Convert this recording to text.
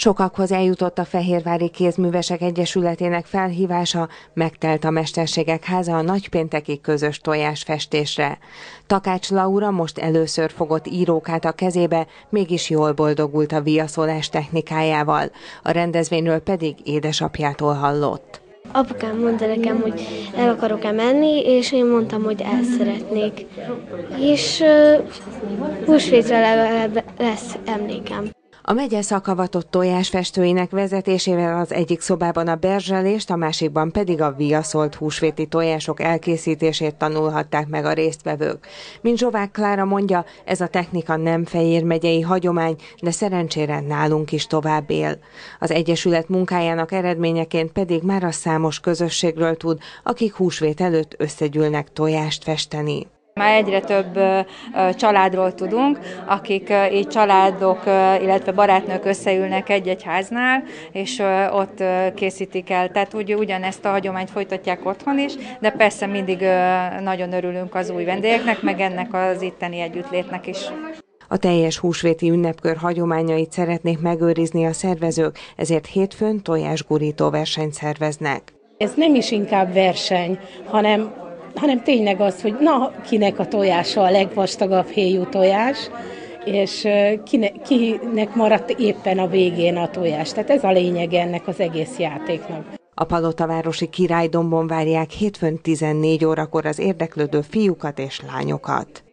Sokakhoz eljutott a Fehérvári Kézművesek Egyesületének felhívása, megtelt a Mesterségek Háza a nagypénteki közös tojásfestésre. Takács Laura most először fogott írókát a kezébe, mégis jól boldogult a viaszolás technikájával. A rendezvényről pedig édesapjától hallott. Apukám mondta nekem, hogy el akarok-e menni, és én mondtam, hogy el szeretnék. És uh, húsvétre lesz emlékem. A megye szakavatott tojásfestőinek vezetésével az egyik szobában a berzselést, a másikban pedig a viaszolt húsvéti tojások elkészítését tanulhatták meg a résztvevők. Mint Zsovák Klára mondja, ez a technika nem Fejér megyei hagyomány, de szerencsére nálunk is tovább él. Az Egyesület munkájának eredményeként pedig már a számos közösségről tud, akik húsvét előtt összegyűlnek tojást festeni. Már egyre több családról tudunk, akik így családok, illetve barátnők összeülnek egy-egy háznál, és ott készítik el. Tehát úgy, ugyanezt a hagyományt folytatják otthon is, de persze mindig nagyon örülünk az új vendégeknek, meg ennek az itteni együttlétnek is. A teljes húsvéti ünnepkör hagyományait szeretnék megőrizni a szervezők, ezért hétfőn tojásgurító versenyt szerveznek. Ez nem is inkább verseny, hanem hanem tényleg az, hogy na, kinek a tojása a legvastagabb héjú tojás, és kinek, kinek maradt éppen a végén a tojás. Tehát ez a lényeg ennek az egész játéknak. A Palotavárosi Királydombon várják hétfőn 14 órakor az érdeklődő fiúkat és lányokat.